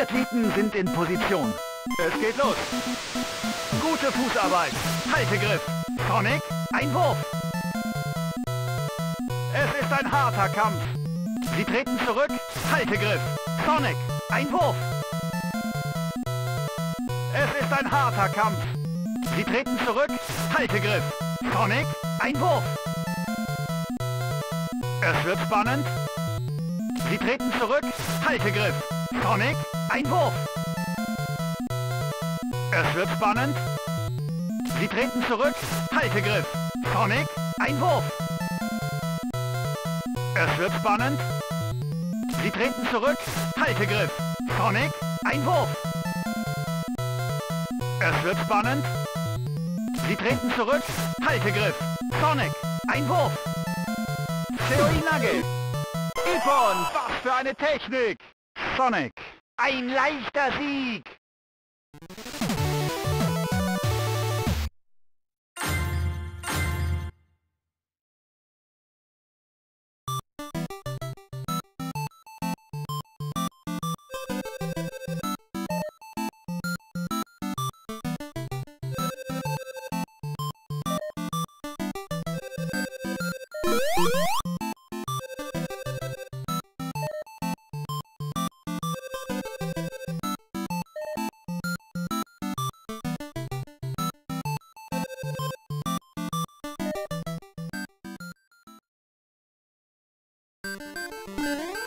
Die Athleten sind in Position. Es geht los. Gute Fußarbeit. Haltegriff. Sonic, Einwurf. Es ist ein harter Kampf. Sie treten zurück. Haltegriff. Sonic, Einwurf. Es ist ein harter Kampf. Sie treten zurück. Haltegriff. Sonic, Einwurf. Es wird spannend. Sie treten zurück. Haltegriff. Sonic, Einwurf. Es wird spannend. Sie treten zurück. Haltegriff. Sonic, Einwurf. Es wird spannend. Sie treten zurück. Haltegriff. Sonic, Einwurf. Es wird spannend. Sie treten zurück. Haltegriff. Sonic, Einwurf. Theory Nugget. Ippon, was für eine Technik. Sonic, ein leichter Sieg. Música Música